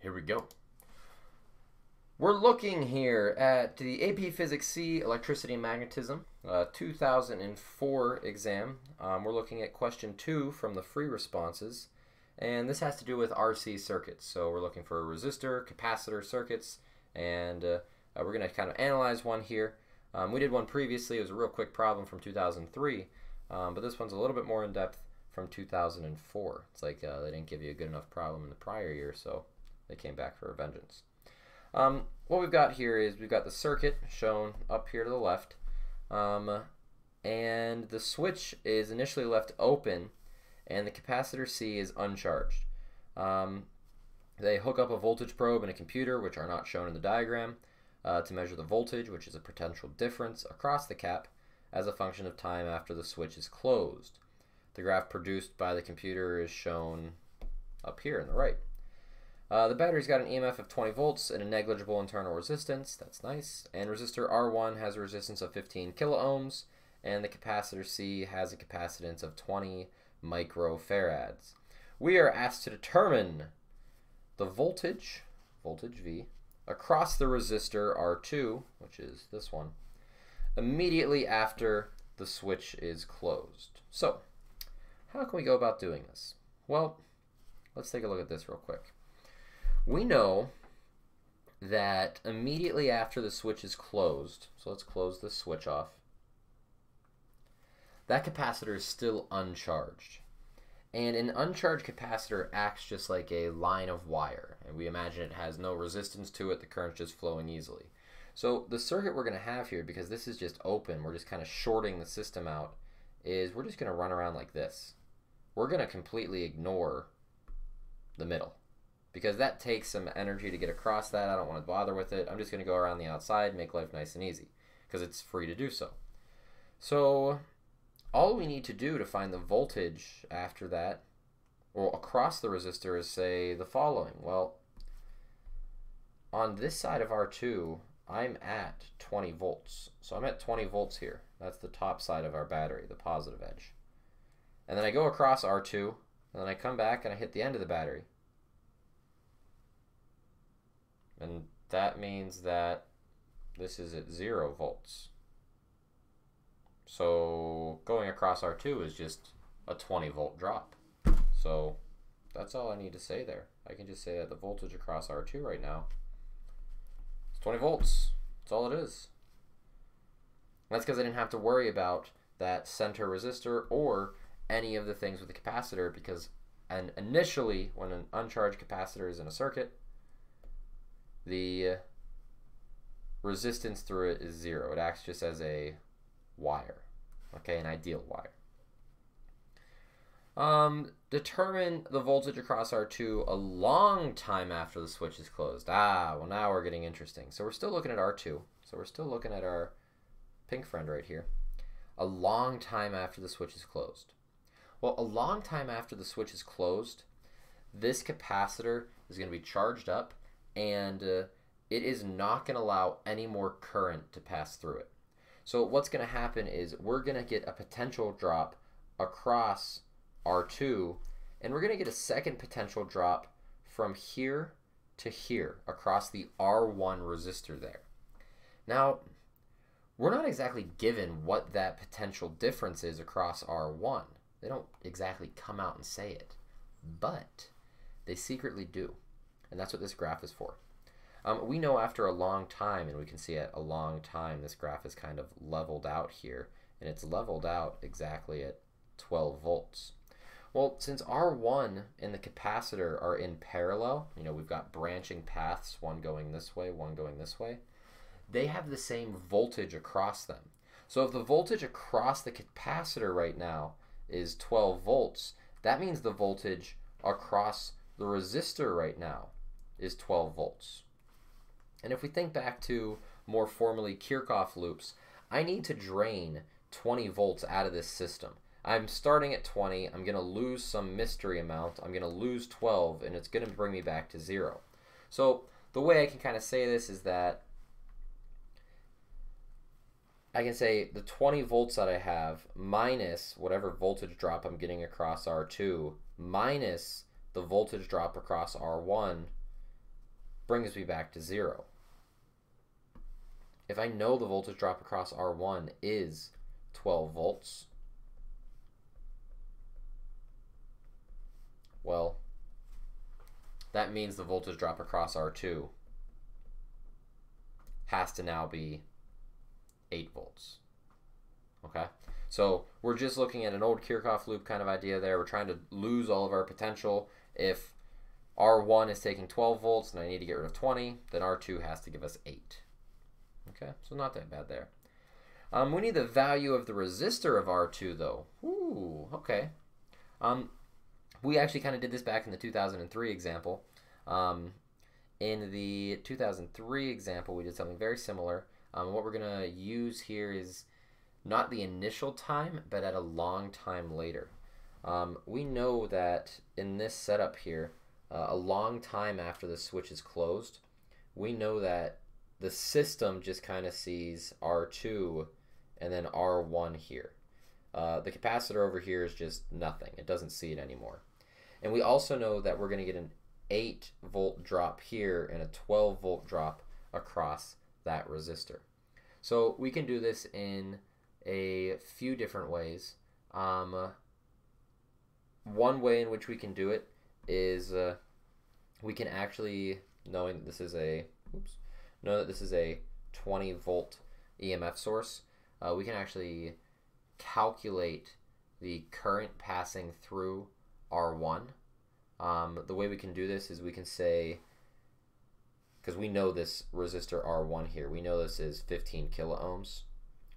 Here we go. We're looking here at the AP Physics C Electricity and Magnetism uh, 2004 exam. Um, we're looking at question two from the free responses. And this has to do with RC circuits. So we're looking for a resistor, capacitor circuits, and uh, uh, we're going to kind of analyze one here. Um, we did one previously. It was a real quick problem from 2003, um, but this one's a little bit more in depth from 2004. It's like uh, they didn't give you a good enough problem in the prior year, so they came back for a vengeance. Um, what we've got here is we've got the circuit shown up here to the left, um, and the switch is initially left open, and the capacitor C is uncharged. Um, they hook up a voltage probe and a computer, which are not shown in the diagram, uh, to measure the voltage, which is a potential difference across the cap, as a function of time after the switch is closed. The graph produced by the computer is shown up here on the right. Uh, the battery's got an EMF of 20 volts and a negligible internal resistance. That's nice. And resistor R1 has a resistance of 15 kiloohms, and the capacitor C has a capacitance of 20 microfarads. We are asked to determine the voltage, voltage V, across the resistor R2, which is this one, immediately after the switch is closed. So, how can we go about doing this? Well, let's take a look at this real quick. We know that immediately after the switch is closed, so let's close the switch off, that capacitor is still uncharged. And an uncharged capacitor acts just like a line of wire, and we imagine it has no resistance to it, the current's just flowing easily. So the circuit we're going to have here, because this is just open, we're just kind of shorting the system out, is we're just going to run around like this. We're going to completely ignore the middle because that takes some energy to get across that. I don't want to bother with it. I'm just going to go around the outside, make life nice and easy because it's free to do so. So all we need to do to find the voltage after that, or across the resistor, is say the following. Well, on this side of R2, I'm at 20 volts. So I'm at 20 volts here. That's the top side of our battery, the positive edge. And then I go across R2, and then I come back and I hit the end of the battery. And that means that this is at 0 volts. So going across R2 is just a 20 volt drop. So that's all I need to say there. I can just say that the voltage across R2 right now is 20 volts. That's all it is. That's because I didn't have to worry about that center resistor or any of the things with the capacitor because and initially when an uncharged capacitor is in a circuit, the resistance through it is zero. It acts just as a wire, okay, an ideal wire. Um, determine the voltage across R2 a long time after the switch is closed. Ah, well now we're getting interesting. So we're still looking at R2. So we're still looking at our pink friend right here. A long time after the switch is closed. Well, a long time after the switch is closed, this capacitor is going to be charged up and uh, it is not going to allow any more current to pass through it. So what's going to happen is we're going to get a potential drop across R2 and we're going to get a second potential drop from here to here across the R1 resistor there. Now, we're not exactly given what that potential difference is across R1. They don't exactly come out and say it, but they secretly do. And that's what this graph is for. Um, we know after a long time, and we can see at a long time, this graph is kind of leveled out here, and it's leveled out exactly at 12 volts. Well, since R1 and the capacitor are in parallel, you know, we've got branching paths, one going this way, one going this way, they have the same voltage across them. So if the voltage across the capacitor right now is 12 volts, that means the voltage across the resistor right now is 12 volts. And if we think back to more formally Kirchhoff loops, I need to drain 20 volts out of this system. I'm starting at 20, I'm going to lose some mystery amount, I'm going to lose 12, and it's going to bring me back to zero. So the way I can kind of say this is that I can say the 20 volts that I have minus whatever voltage drop I'm getting across R2 minus the voltage drop across R1 brings me back to zero. If I know the voltage drop across R1 is 12 volts, well, that means the voltage drop across R2 has to now be 8 volts. Okay? So we're just looking at an old Kirchhoff loop kind of idea there. We're trying to lose all of our potential. If R1 is taking 12 volts and I need to get rid of 20, then R2 has to give us 8. Okay, so not that bad there. Um, we need the value of the resistor of R2 though. Ooh, okay. Um, we actually kind of did this back in the 2003 example. Um, in the 2003 example, we did something very similar. Um, what we're going to use here is not the initial time, but at a long time later. Um, we know that in this setup here, uh, a long time after the switch is closed, we know that the system just kind of sees R2 and then R1 here. Uh, the capacitor over here is just nothing. It doesn't see it anymore. And we also know that we're going to get an 8 volt drop here and a 12 volt drop across that resistor. So we can do this in a few different ways. Um, one way in which we can do it is uh, we can actually, knowing that this is a, oops, know that this is a 20 volt EMF source, uh, we can actually calculate the current passing through R1. Um, the way we can do this is we can say, because we know this resistor R1 here, we know this is 15 kilo ohms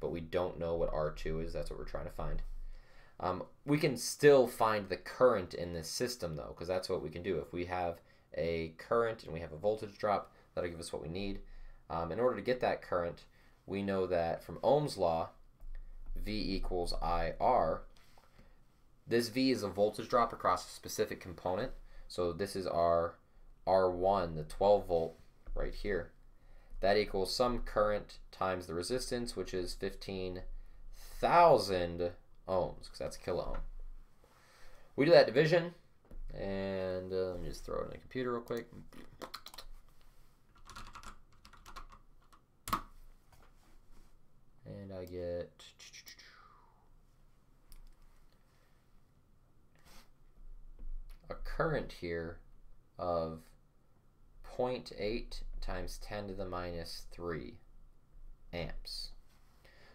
but we don't know what R2 is. That's what we're trying to find. Um, we can still find the current in this system though, because that's what we can do. If we have a current and we have a voltage drop, that'll give us what we need. Um, in order to get that current, we know that from Ohm's law, V equals IR. This V is a voltage drop across a specific component. So this is our R1, the 12 volt right here. That equals some current times the resistance, which is 15,000 ohms, because that's kilo ohm. We do that division, and uh, let me just throw it in the computer real quick. And I get a current here of 0.8 times 10 to the minus 3 amps.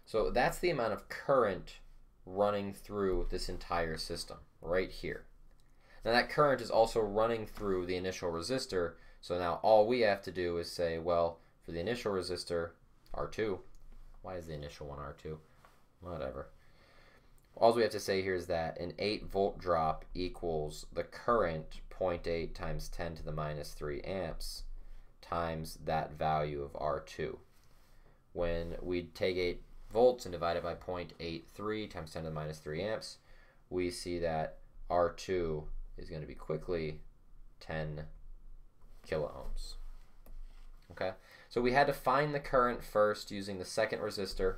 So that's the amount of current running through this entire system right here. Now that current is also running through the initial resistor, so now all we have to do is say, well, for the initial resistor, R2, why is the initial one R2? Whatever. All we have to say here is that an 8 volt drop equals the current 0.8 times 10 to the minus 3 amps times that value of R2. When we take 8 volts and divide it by 0.83 times 10 to the minus 3 amps, we see that R2 is going to be quickly 10 kilo ohms. Okay, so we had to find the current first using the second resistor.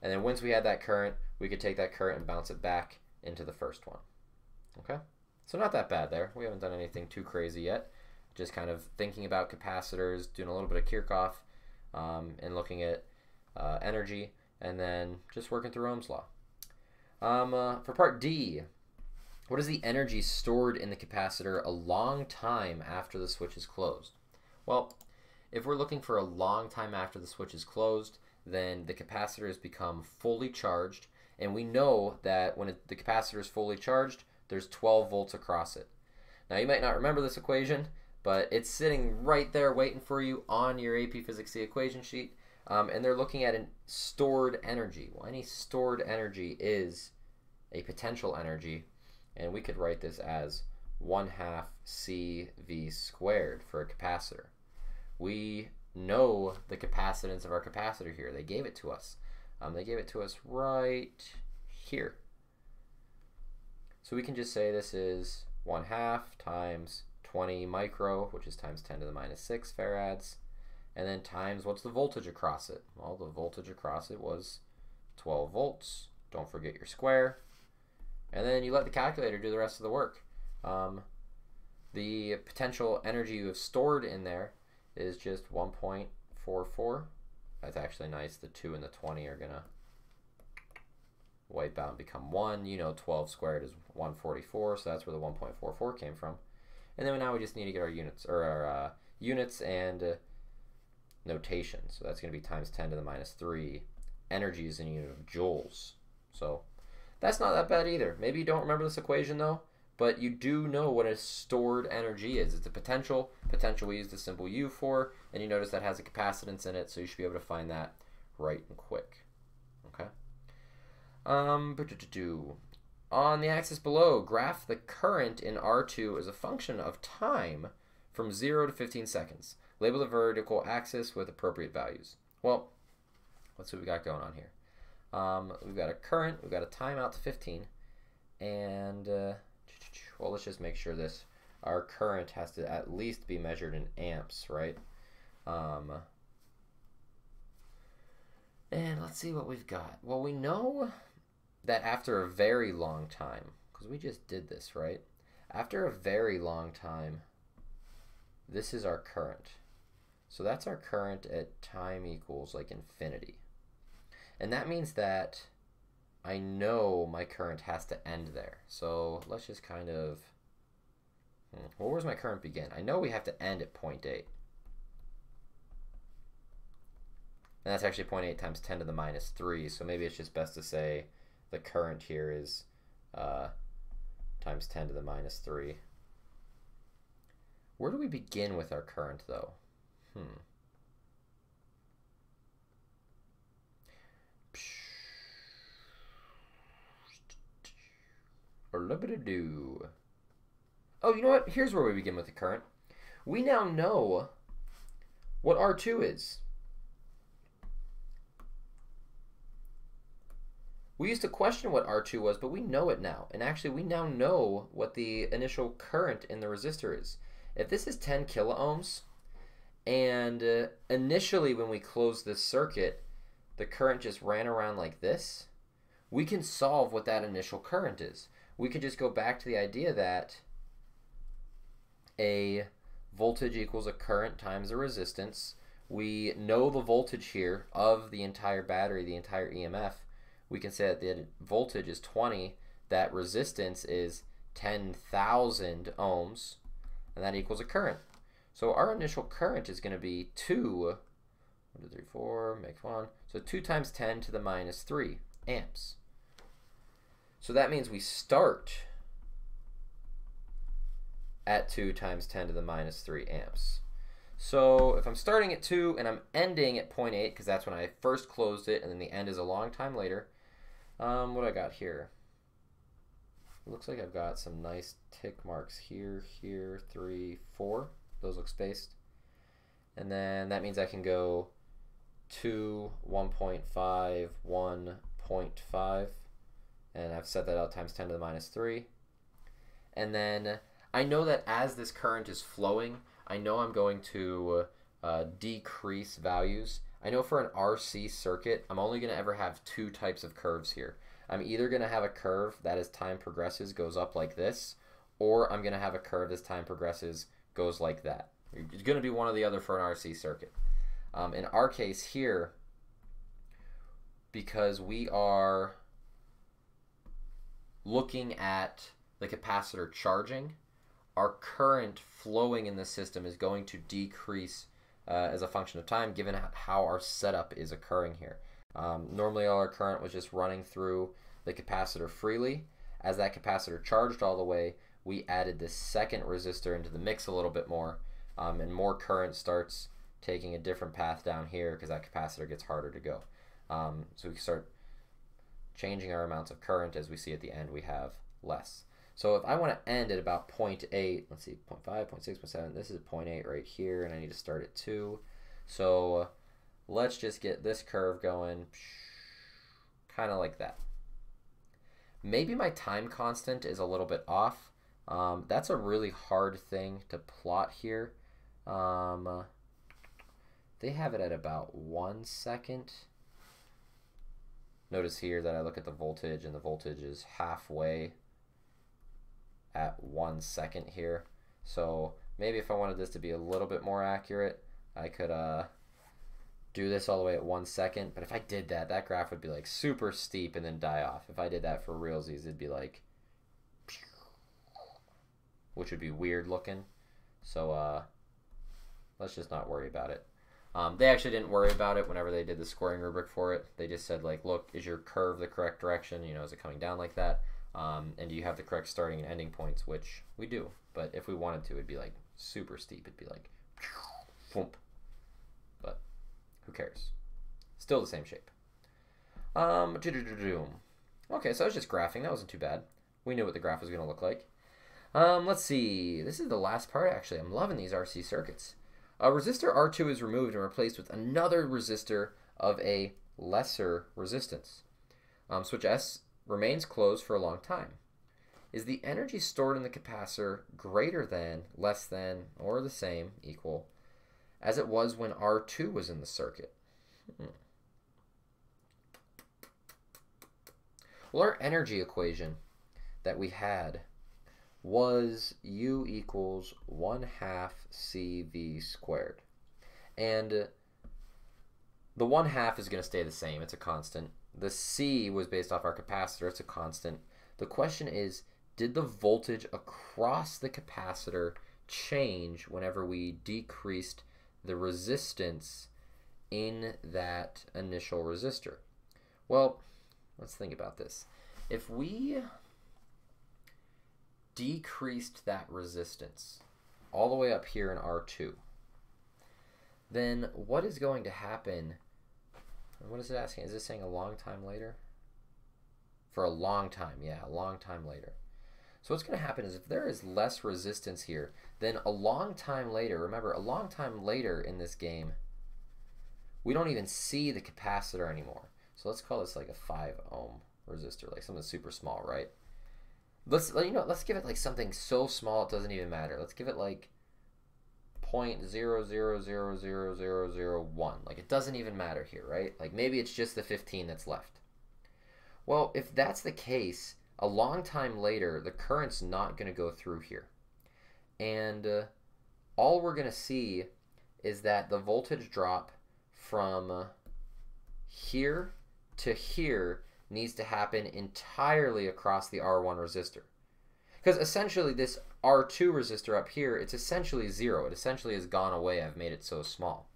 And then once we had that current, we could take that current and bounce it back into the first one. Okay, so not that bad there. We haven't done anything too crazy yet just kind of thinking about capacitors, doing a little bit of Kirchhoff, um, and looking at uh, energy, and then just working through Ohm's law. Um, uh, for part D, what is the energy stored in the capacitor a long time after the switch is closed? Well, if we're looking for a long time after the switch is closed, then the capacitor has become fully charged, and we know that when it, the capacitor is fully charged, there's 12 volts across it. Now you might not remember this equation, but it's sitting right there waiting for you on your AP Physics C equation sheet. Um, and they're looking at an stored energy. Well, any stored energy is a potential energy, and we could write this as 1 half CV squared for a capacitor. We know the capacitance of our capacitor here. They gave it to us. Um, they gave it to us right here. So we can just say this is 1 half times 20 micro, which is times 10 to the minus 6 farads, and then times what's the voltage across it? Well, the voltage across it was 12 volts. Don't forget your square. And then you let the calculator do the rest of the work. Um, the potential energy you have stored in there is just 1.44. That's actually nice. The 2 and the 20 are going to wipe out and become 1. You know 12 squared is 144, so that's where the 1.44 came from. And then now we just need to get our units, or our uh, units and uh, notation. So that's going to be times 10 to the minus 3. Energy is in unit of joules. So that's not that bad either. Maybe you don't remember this equation though, but you do know what a stored energy is. It's a potential. Potential we use the symbol U for, and you notice that has a capacitance in it, so you should be able to find that right and quick. Okay. Um, on the axis below, graph the current in R2 as a function of time from 0 to 15 seconds. Label the vertical axis with appropriate values. Well, let's see what we got going on here. Um, we've got a current, we've got a timeout to 15, and uh, well, let's just make sure this our current has to at least be measured in amps, right? Um, and let's see what we've got. Well, we know that after a very long time, because we just did this, right? After a very long time, this is our current. So that's our current at time equals like infinity. And that means that I know my current has to end there. So let's just kind of, hmm, well, where's my current begin? I know we have to end at 0.8. And that's actually 0.8 times 10 to the minus 3. So maybe it's just best to say the current here is uh, times 10 to the minus 3. Where do we begin with our current, though? Hmm. do. Oh, you know what? Here's where we begin with the current. We now know what R2 is. We used to question what R2 was, but we know it now. And actually, we now know what the initial current in the resistor is. If this is 10 kiloohms, and uh, initially when we close this circuit, the current just ran around like this, we can solve what that initial current is we could just go back to the idea that a voltage equals a current times a resistance. We know the voltage here of the entire battery, the entire EMF. We can say that the voltage is 20, that resistance is 10,000 ohms, and that equals a current. So our initial current is going to be 2, 1, 2, 3, 4, make 1. So 2 times 10 to the minus 3 amps. So that means we start at 2 times 10 to the minus 3 amps. So if I'm starting at 2 and I'm ending at 0.8, because that's when I first closed it, and then the end is a long time later, um, what I got here? It looks like I've got some nice tick marks here, here, 3, 4. Those look spaced. And then that means I can go 2, 1.5, 1.5 and I've set that out times 10 to the minus 3. And then I know that as this current is flowing, I know I'm going to uh, decrease values. I know for an RC circuit, I'm only going to ever have two types of curves here. I'm either going to have a curve that as time progresses goes up like this, or I'm going to have a curve as time progresses goes like that. It's going to be one or the other for an RC circuit. Um, in our case here, because we are looking at the capacitor charging, our current flowing in the system is going to decrease uh, as a function of time given how our setup is occurring here. Um, normally all our current was just running through the capacitor freely. As that capacitor charged all the way, we added this second resistor into the mix a little bit more um, and more current starts taking a different path down here because that capacitor gets harder to go. Um, so we start changing our amounts of current as we see at the end we have less. So if I want to end at about 0.8, let's see, 0.5, 0.6, 0.7, this is 0.8 right here, and I need to start at 2. So let's just get this curve going kind of like that. Maybe my time constant is a little bit off. Um, that's a really hard thing to plot here. Um, they have it at about one second. Notice here that I look at the voltage and the voltage is halfway at one second here. So maybe if I wanted this to be a little bit more accurate, I could uh, do this all the way at one second. But if I did that, that graph would be like super steep and then die off. If I did that for realsies, it'd be like, which would be weird looking. So uh, let's just not worry about it. Um, they actually didn't worry about it whenever they did the scoring rubric for it. They just said like, look, is your curve the correct direction? You know, is it coming down like that? Um, and do you have the correct starting and ending points? Which we do. But if we wanted to, it'd be like super steep. It'd be like. But who cares? Still the same shape. Um, okay, so I was just graphing. That wasn't too bad. We knew what the graph was going to look like. Um, let's see. This is the last part, actually. I'm loving these RC circuits. A resistor R2 is removed and replaced with another resistor of a lesser resistance. Um, switch S remains closed for a long time. Is the energy stored in the capacitor greater than, less than, or the same, equal, as it was when R2 was in the circuit? Hmm. Well, our energy equation that we had was U equals 1 half CV squared. And the 1 half is going to stay the same. It's a constant. The C was based off our capacitor. It's a constant. The question is, did the voltage across the capacitor change whenever we decreased the resistance in that initial resistor? Well, let's think about this. If we decreased that resistance all the way up here in R2, then what is going to happen? What is it asking? Is it saying a long time later? For a long time, yeah, a long time later. So what's going to happen is if there is less resistance here, then a long time later, remember, a long time later in this game, we don't even see the capacitor anymore. So let's call this like a 5 ohm resistor, like something super small, right? Let's you know, let's give it like something so small it doesn't even matter. Let's give it like point zero zero zero zero zero zero one. Like it doesn't even matter here, right? Like maybe it's just the 15 that's left. Well, if that's the case, a long time later, the current's not going to go through here. And uh, all we're going to see is that the voltage drop from here to here needs to happen entirely across the R1 resistor. Because essentially this R2 resistor up here, it's essentially zero. It essentially has gone away. I've made it so small.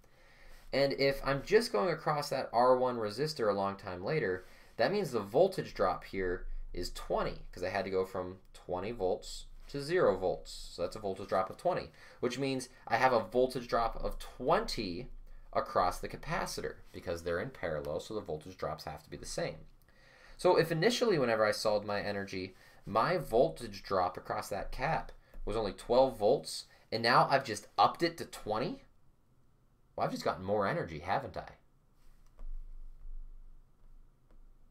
And if I'm just going across that R1 resistor a long time later, that means the voltage drop here is 20 because I had to go from 20 volts to 0 volts. So that's a voltage drop of 20, which means I have a voltage drop of 20 across the capacitor because they're in parallel, so the voltage drops have to be the same. So if initially whenever I solved my energy, my voltage drop across that cap was only 12 volts, and now I've just upped it to 20, well, I've just gotten more energy, haven't I?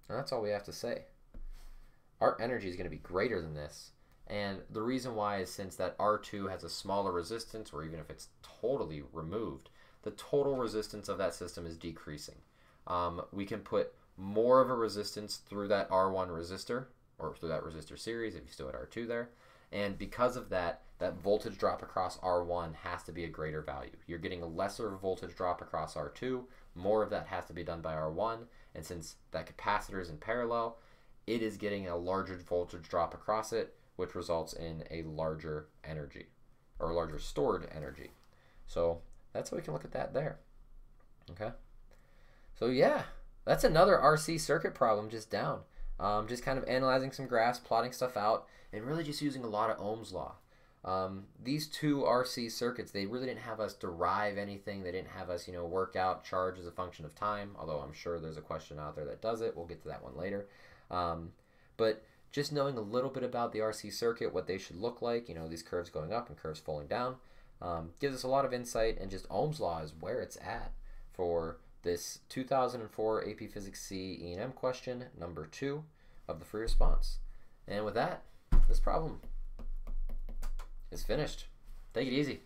And that's all we have to say. Our energy is going to be greater than this. And the reason why is since that R2 has a smaller resistance, or even if it's totally removed, the total resistance of that system is decreasing. Um, we can put more of a resistance through that R1 resistor or through that resistor series if you still had R2 there. And because of that, that voltage drop across R1 has to be a greater value. You're getting a lesser voltage drop across R2. More of that has to be done by R1. And since that capacitor is in parallel, it is getting a larger voltage drop across it, which results in a larger energy or larger stored energy. So that's how we can look at that there. Okay. So yeah, that's another RC circuit problem just down. Um, just kind of analyzing some graphs, plotting stuff out, and really just using a lot of Ohm's law. Um, these two RC circuits, they really didn't have us derive anything. They didn't have us, you know, work out charge as a function of time, although I'm sure there's a question out there that does it. We'll get to that one later. Um, but just knowing a little bit about the RC circuit, what they should look like, you know, these curves going up and curves falling down, um, gives us a lot of insight, and just Ohm's law is where it's at for this 2004 AP Physics C E&M question, number two of the free response. And with that, this problem is finished. Take it easy.